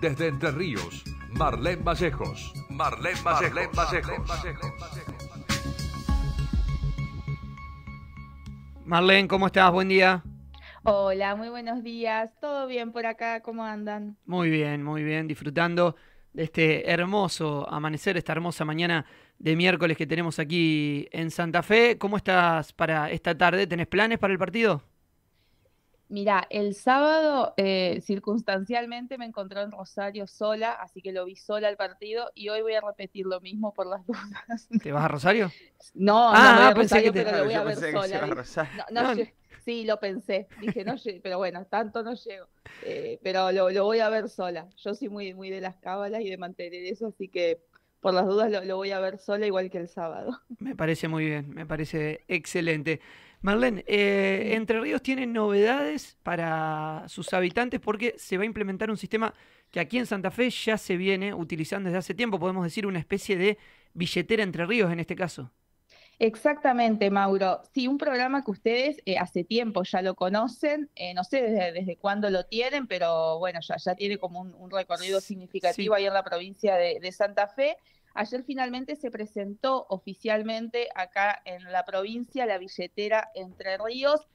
Desde Entre Ríos, Marlene Vallejos. Marlene Vallejos. Marlene Marlene, ¿cómo estás? Buen día. Hola, muy buenos días. ¿Todo bien por acá? ¿Cómo andan? Muy bien, muy bien. Disfrutando de este hermoso amanecer, esta hermosa mañana de miércoles que tenemos aquí en Santa Fe. ¿Cómo estás para esta tarde? ¿Tenés planes para el partido? Mira, el sábado eh, circunstancialmente me encontré en Rosario sola, así que lo vi sola el partido y hoy voy a repetir lo mismo por las dudas. ¿Te vas a Rosario? No, no voy a Rosario, pero lo voy a ver sola. No, sí, lo pensé, dije, no pero bueno, tanto no llego. Eh, pero lo, voy a ver sola. Yo soy muy, muy de las cábalas y de mantener eso, así que por las dudas lo, lo voy a ver sola igual que el sábado. Me parece muy bien, me parece excelente. Marlene, eh, Entre Ríos tiene novedades para sus habitantes porque se va a implementar un sistema que aquí en Santa Fe ya se viene utilizando desde hace tiempo, podemos decir una especie de billetera Entre Ríos en este caso. Exactamente, Mauro. Sí, un programa que ustedes eh, hace tiempo ya lo conocen, eh, no sé desde, cuándo lo tienen, pero bueno, ya, ya tiene como un, recorrido significativo ahí en la provincia de Santa Fe. Ayer finalmente se presentó oficialmente acá en la provincia la billetera Entre Ríos,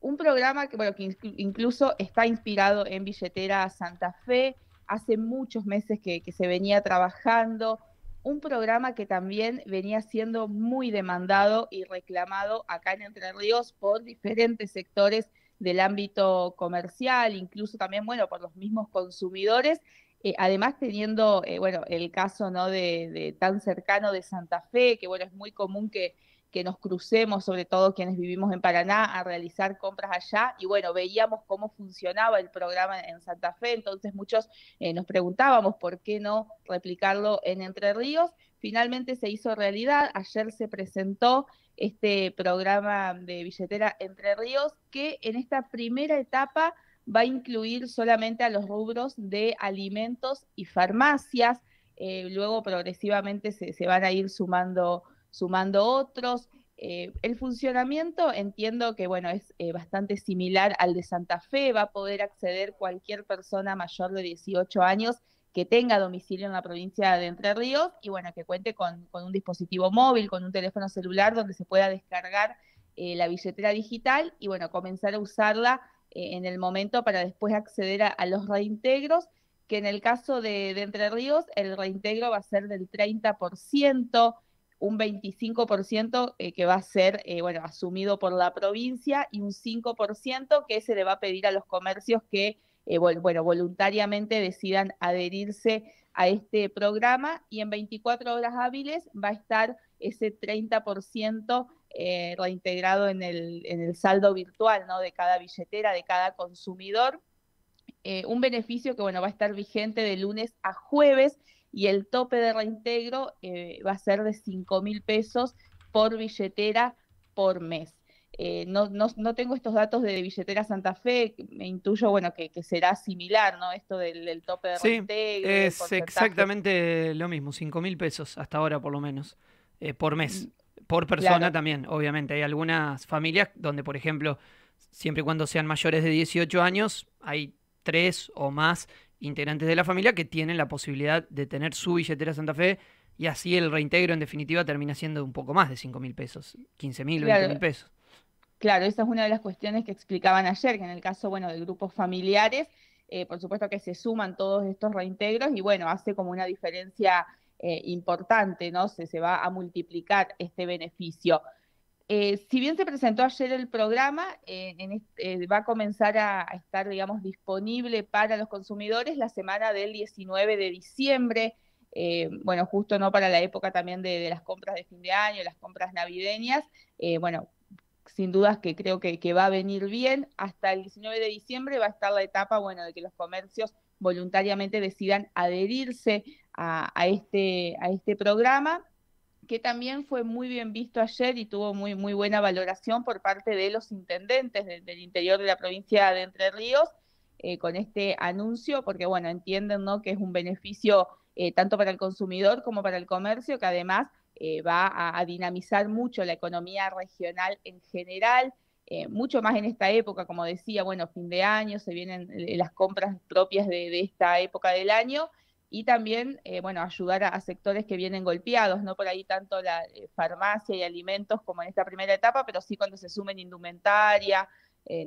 un programa que, bueno, que incluso está inspirado en billetera Santa Fe, hace muchos meses que, se venía trabajando, un programa que también venía siendo muy demandado y reclamado acá en Entre Ríos por diferentes sectores del ámbito comercial, incluso también, bueno, por los mismos consumidores, eh, además teniendo, eh, bueno, el caso ¿no? De, tan cercano de Santa Fe, que bueno, es muy común que, que, nos crucemos, sobre todo quienes vivimos en Paraná, a realizar compras allá, y bueno, veíamos cómo funcionaba el programa en Santa Fe, entonces muchos eh, nos preguntábamos por qué no replicarlo en Entre Ríos. Finalmente se hizo realidad, ayer se presentó este programa de billetera Entre Ríos, que en esta primera etapa va a incluir solamente a los rubros de alimentos y farmacias, eh, luego progresivamente se, van a ir sumando, sumando otros. Eh, el funcionamiento entiendo que bueno es eh, bastante similar al de Santa Fe, va a poder acceder cualquier persona mayor de 18 años que tenga domicilio en la provincia de Entre Ríos y bueno, que cuente con, un dispositivo móvil, con un teléfono celular donde se pueda descargar la billetera digital y bueno, comenzar a usarla eh, en el momento para después acceder a, los reintegros, que en el caso de, Entre Ríos el reintegro va a ser del 30%, un 25% eh, que va a ser eh, bueno, asumido por la provincia y un 5% que se le va a pedir a los comercios que bueno, voluntariamente decidan adherirse a este programa y en 24 horas hábiles va a estar ese 30% eh, reintegrado en el, en el saldo virtual ¿no? de cada billetera, de cada consumidor. Eh, un beneficio que bueno, va a estar vigente de lunes a jueves y el tope de reintegro eh, va a ser de 5 mil pesos por billetera por mes. no, no, no, tengo estos datos de billetera Santa Fe, me intuyo bueno que, será similar, ¿no? Esto del, tope de sí, Es exactamente lo mismo, 5 mil pesos hasta ahora por lo menos, por mes. Mm, por persona también, obviamente. Hay algunas familias donde, por ejemplo, siempre y cuando sean mayores de 18 años, hay tres o más integrantes de la familia que tienen la posibilidad de tener su billetera Santa Fe y así el reintegro en definitiva termina siendo un poco más de 5 mil pesos, 15 mil, 20 mil pesos. Claro, esa es una de las cuestiones que explicaban ayer, que en el caso, bueno, de grupos familiares, eh, por supuesto que se suman todos estos reintegros y bueno, hace como una diferencia eh, importante, ¿no? Se, se, va a multiplicar este beneficio. Eh, si bien se presentó ayer el programa, eh, va a comenzar a, estar, digamos, disponible para los consumidores la semana del 19 de diciembre, bueno, justo no para la época también de, las compras de fin de año, las compras navideñas, bueno, sin dudas que creo que, va a venir bien. Hasta el 19 de diciembre va a estar la etapa, bueno, de que los comercios voluntariamente decidan adherirse a, este, a este programa, que también fue muy bien visto ayer y tuvo muy, muy buena valoración por parte de los intendentes del interior de la provincia de Entre Ríos eh, con este anuncio, porque bueno, entienden ¿no? que es un beneficio eh, tanto para el consumidor como para el comercio, que además eh, va a, dinamizar mucho la economía regional en general. mucho más en esta época, como decía, bueno, fin de año, se vienen las compras propias de, esta época del año y también, bueno, ayudar a, sectores que vienen golpeados, no por ahí tanto la farmacia y alimentos como en esta primera etapa, pero sí cuando se sumen indumentaria,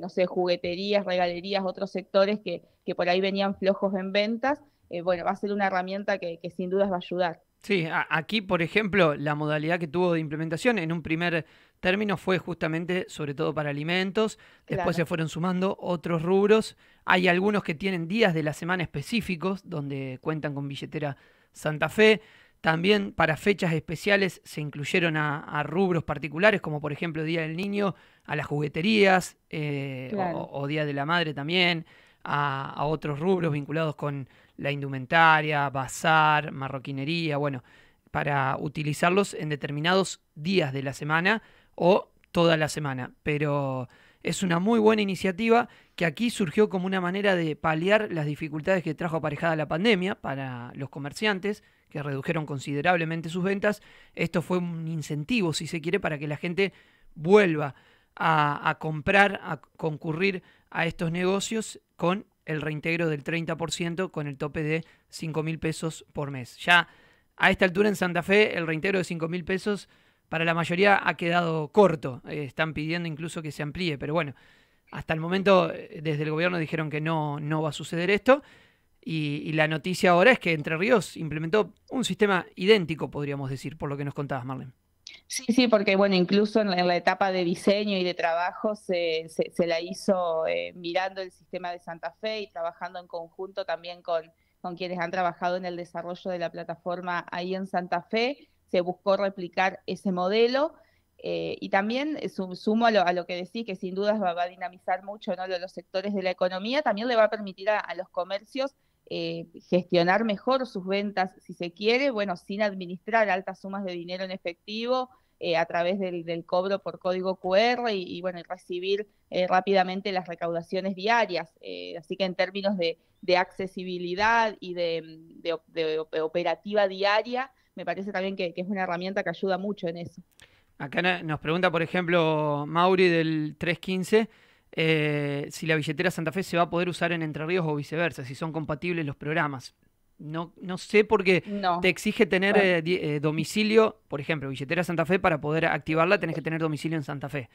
no sé, jugueterías, regalerías, otros sectores que, que por ahí venían flojos en ventas, bueno, va a ser una herramienta que, que sin dudas va a ayudar. Sí, aquí, por ejemplo, la modalidad que tuvo de implementación en un primer término fue justamente sobre todo para alimentos, después se fueron sumando otros rubros, hay algunos que tienen días de la semana específicos donde cuentan con billetera Santa Fe, también para fechas especiales se incluyeron a, rubros particulares, como por ejemplo Día del Niño, a las jugueterías eh, o, Día de la Madre también, a otros rubros vinculados con la indumentaria, bazar, marroquinería, bueno, para utilizarlos en determinados días de la semana o toda la semana. Pero es una muy buena iniciativa que aquí surgió como una manera de paliar las dificultades que trajo aparejada la pandemia para los comerciantes, que redujeron considerablemente sus ventas. Esto fue un incentivo, si se quiere, para que la gente vuelva a, comprar, a concurrir a estos negocios con el reintegro del 30% con el tope de 5 mil pesos por mes. Ya a esta altura en Santa Fe el reintegro de 5 mil pesos para la mayoría ha quedado corto. Eh, están pidiendo incluso que se amplíe, pero bueno, hasta el momento eh, desde el gobierno dijeron que no, no va a suceder esto. Y, y, la noticia ahora es que Entre Ríos implementó un sistema idéntico, podríamos decir, por lo que nos contabas, Marlene. Sí, sí, porque bueno, incluso en la, etapa de diseño y de trabajo se, se, la hizo eh, mirando el sistema de Santa Fe y trabajando en conjunto también con, con quienes han trabajado en el desarrollo de la plataforma ahí en Santa Fe. Se buscó replicar ese modelo. Eh, y también sumo a lo, a lo, que decís, que sin dudas va, a dinamizar mucho ¿no? los sectores de la economía, también le va a permitir a los comercios eh, gestionar mejor sus ventas si se quiere, bueno, sin administrar altas sumas de dinero en efectivo eh, a través del, cobro por código QR y, bueno, recibir eh, rápidamente las recaudaciones diarias. así que en términos de, accesibilidad y de, operativa diaria, me parece también que, que es una herramienta que ayuda mucho en eso. Acá nos pregunta, por ejemplo, Mauri del 315. Eh, si la billetera Santa Fe se va a poder usar en Entre Ríos o viceversa, si son compatibles los programas. No, no sé porque te exige tener eh, eh, domicilio, por ejemplo, billetera Santa Fe, para poder activarla tenés que tener domicilio en Santa Fe.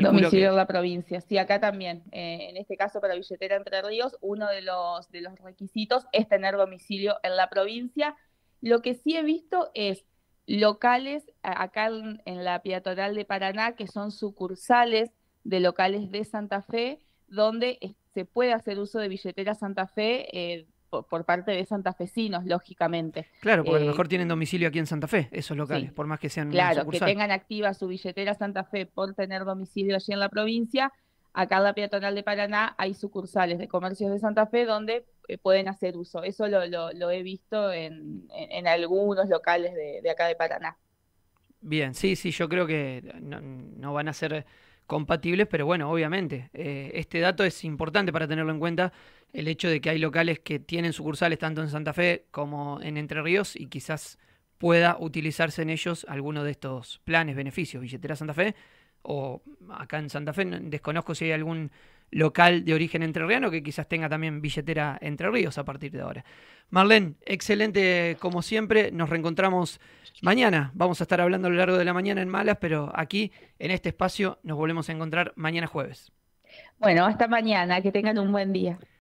domicilio en la provincia, sí, acá también. en este caso, para billetera Entre Ríos, uno de los, de los requisitos es tener domicilio en la provincia. Lo que sí he visto es locales acá en la peatonal de Paraná, que son sucursales de locales de Santa Fe, donde se puede hacer uso de billetera Santa Fe eh, por, parte de santafesinos, lógicamente. Claro, porque a lo eh, mejor tienen domicilio aquí en Santa Fe, esos locales, por más que sean Claro, que tengan activa su billetera Santa Fe por tener domicilio allí en la provincia. Acá en la peatonal de Paraná hay sucursales de comercios de Santa Fe donde eh, pueden hacer uso. Eso lo, he visto en, algunos locales de, acá de Paraná. Bien, sí, sí, yo creo que no, no van a ser compatibles, pero bueno, obviamente, eh, este dato es importante para tenerlo en cuenta, el hecho de que hay locales que tienen sucursales tanto en Santa Fe como en Entre Ríos y quizás pueda utilizarse en ellos alguno de estos planes, beneficios, billetera Santa Fe o acá en Santa Fe, desconozco si hay algún local de origen entrerriano que quizás tenga también billetera Entre Ríos a partir de ahora. Marlene, excelente como siempre, nos reencontramos mañana, vamos a estar hablando a lo largo de la mañana en Malas, pero aquí en este espacio nos volvemos a encontrar mañana jueves. Bueno, hasta mañana, que tengan un buen día.